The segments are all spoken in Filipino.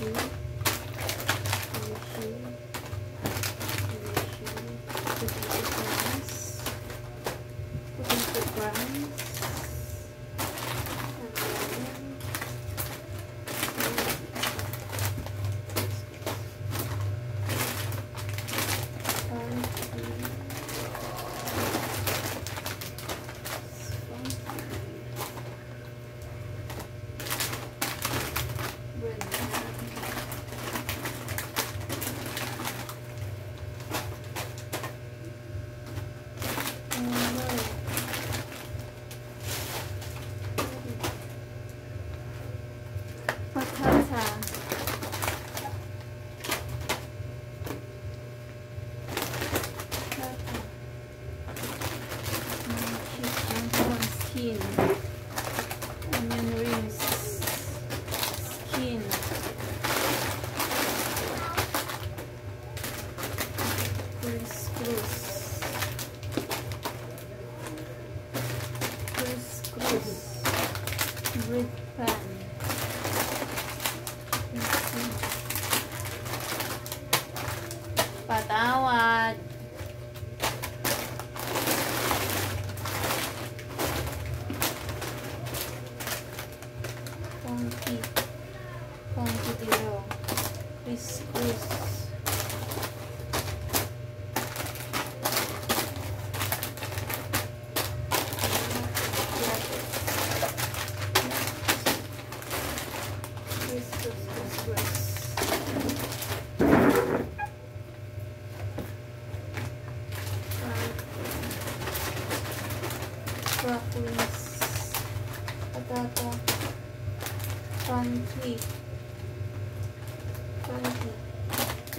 shoes. Bread pan. Patawad.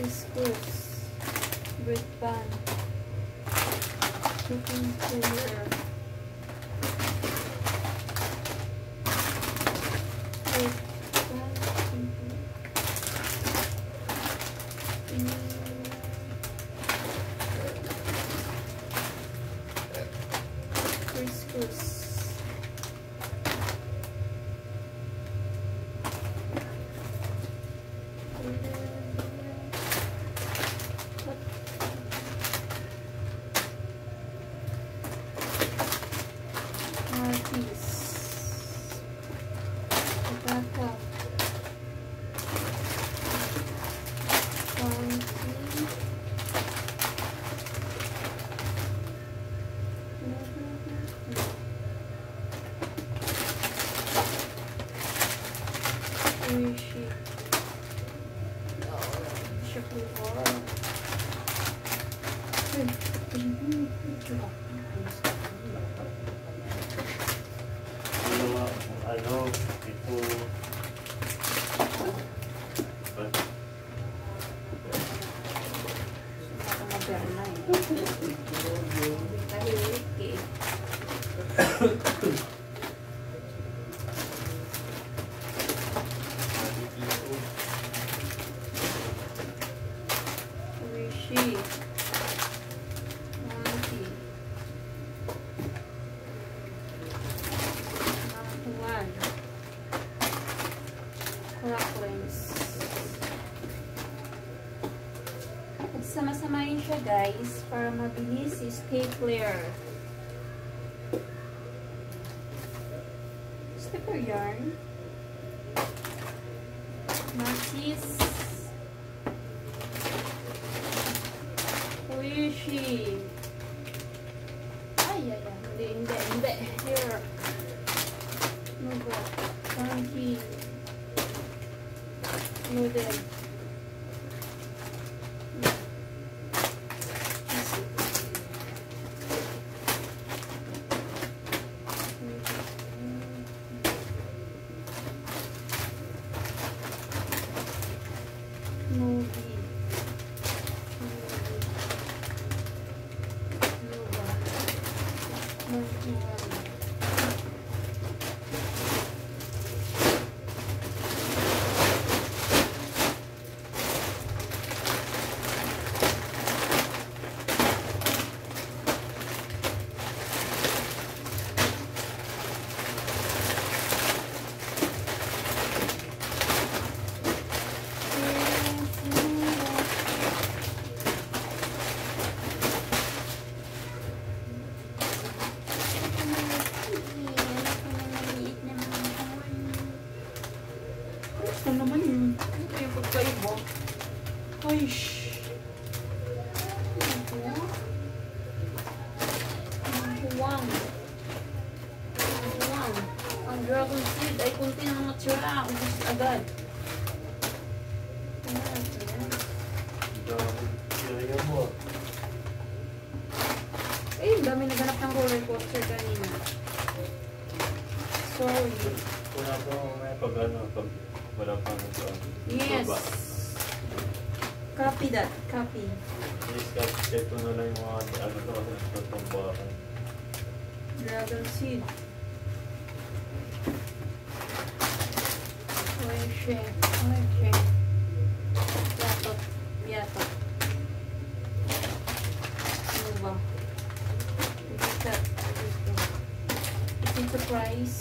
Couscous. Bread pan. Chicken finger. Ano, guys para mabilis stay clear. Sticker yarn. Matisse. Rishi. Ay, ay, ay. Hindi, hindi, hindi. Here. Ba? Funky. Noodle. 嗯。Natira. Ubus agad. Ayan, ayan. Dami. Mo. Eh, ang dami naganap ng roller coaster kanina. Sorry. Kung ako may pag ano, pag wala pa sa Yes. baba. Copy that. Copy. Please, kasi ito na lang yung mga ano to kasi nagtatumba ako. Dragon seed. Oye, oye. Yatot. Yatot. Ano ba? Ito. Ito. Potato fries.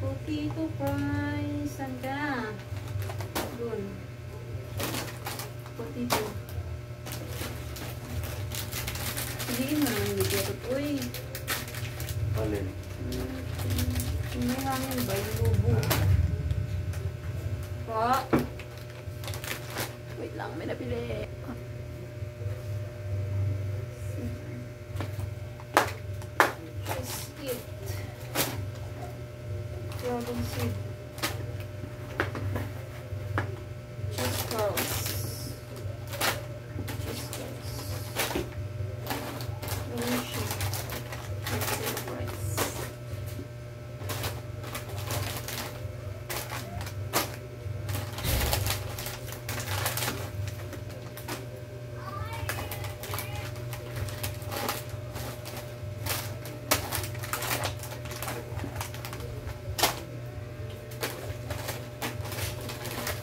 Potato fries. Saan ka? Doon. Potato. May hangin ba yung? Pa? Wait lang, may napili. Just eat. Dragon seed. Cheese curls. Cheese curls. Delicious. Potato fries.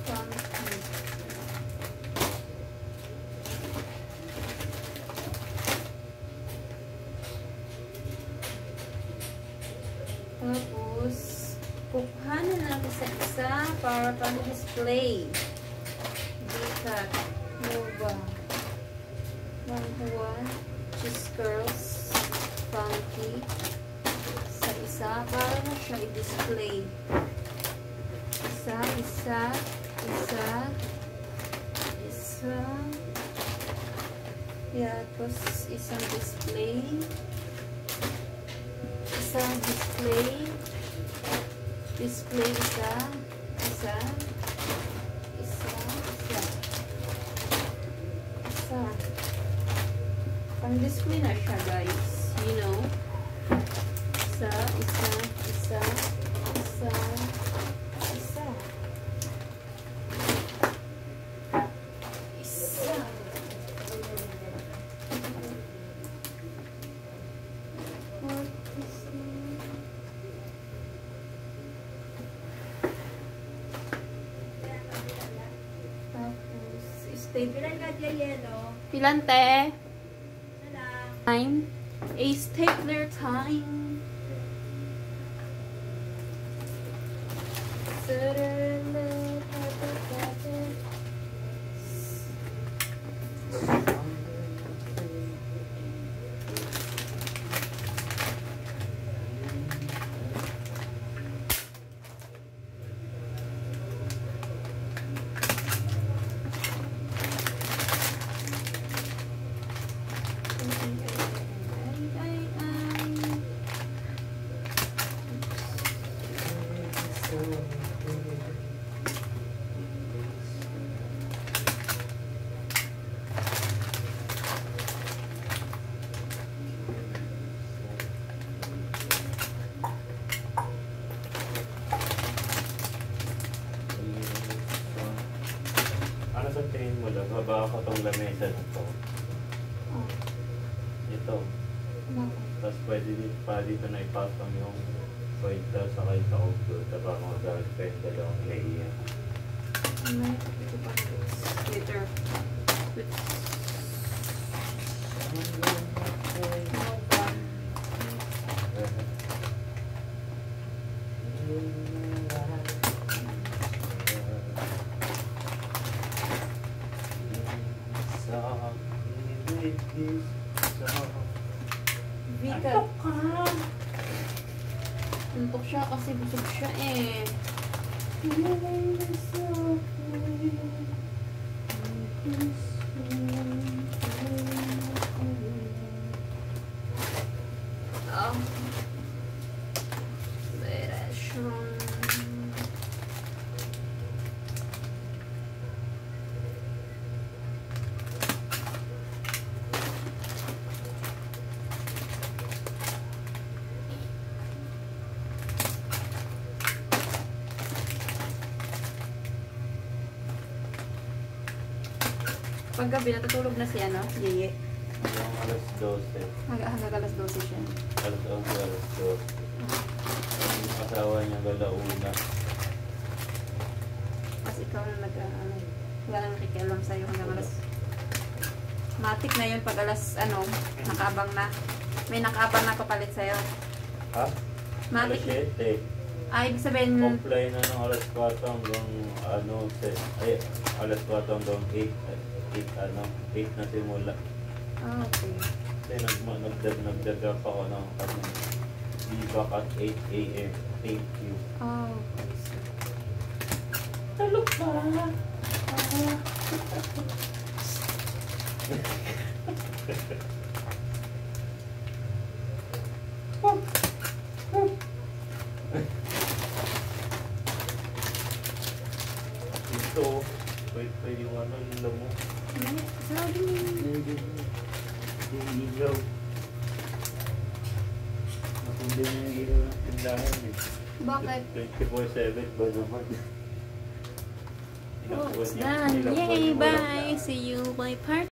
Pumpkin. Tapos, kukuhanan natin sa isa para pang display. Bikat, Nova, Manghua, Cheese Curls, Funky. Sa isa, para na siya i-display. Isa, isa, isa, isa. Yeah, tapos isang display. Isang display. Display isa. Isa. Isa. Isa. Isa. Pang-display na siya, guys. You know? Isa, isa, isa, isa, isa. Ate, yellow? Time. Ace, take their time. Lamesa na to. Ito. Tapos pwede dito pa dito na ipasang yung kwenta sa kay sa computer para magagamit pa yung dalawang layer. Later. Vika. Antok siya kasi busog siya eh. Oh. Paggabi, natutulog na si ano, Yeye. Yung alas 12. Hanggang hanggang alas 12 siya. Alas 11, alas 12. Yung asawa niya galauna. Kasi ikaw na nag, ano, wala nang nakikialam sa'yo hanggang alas. Matik na yun pag alas, ano, nakaabang na. May nakaabang na kapalit sa'yo. Ha? Alas Matik. 7. Ay, ibig sabihin, Offline na ng alas 4 hanggang ano, se- ay, alas 4 hanggang 8. 8 ano, 8 na simula. ah, okay. Kasi nag, nagdag, nagdadrap ako ng ano, back at 8 a.m. Thank you. Oh, okay. So, Talok pa! Ito, pwede pwede yung ano, nila mo. ano, sabi mo. Yung ilaw. Matindi na yung ilaw ng tindahan eh. Bakit? 24-7 ba naman? Oh, buwan done. Yay, bye. See you, my partner.